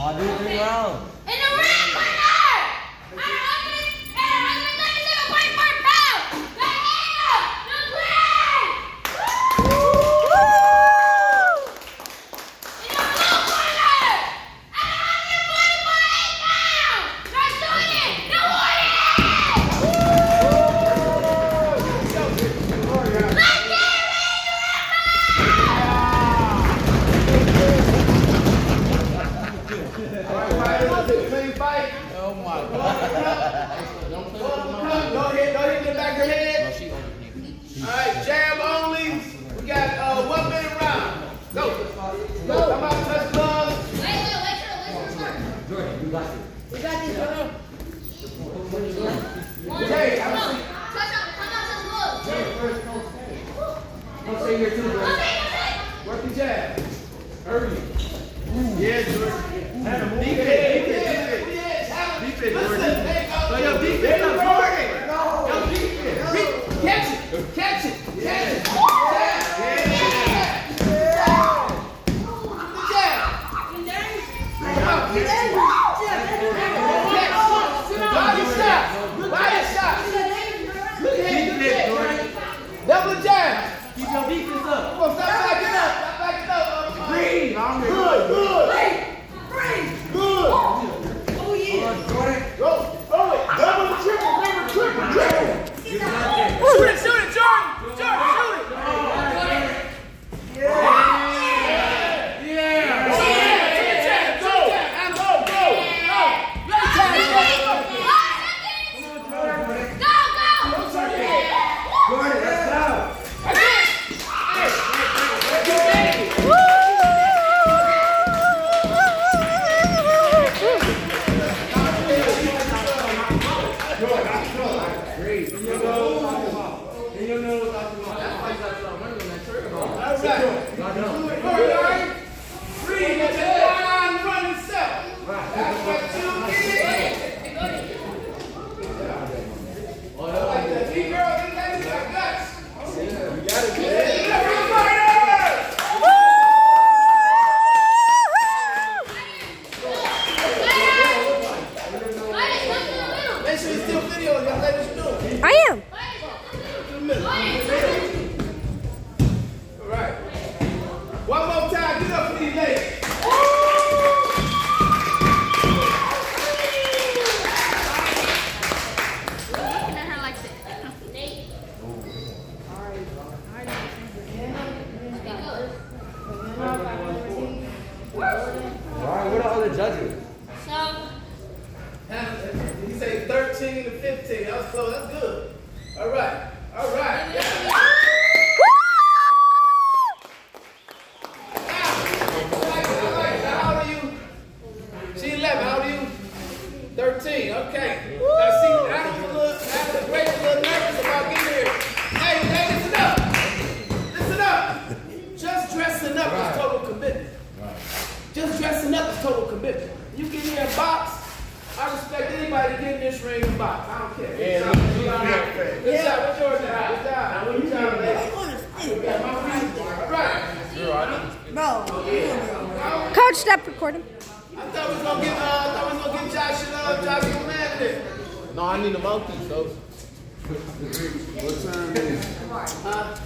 Oh, do it pretty well. stay here too, bro. Work the jab. Hurry. Yeah, Jordan. A. Ladrão. Ladrão. judges. So. Now, he say 13 to 15. That was close. That's good. All right. ring and box. I don't care. Yeah, oh, yeah. Good job. What's yours? Good job. Now, you trying to Coach, stop recording. I thought we was gonna get, uh, I thought we was gonna get Josh, uh, Josh and No, I need a monkey, so. Huh?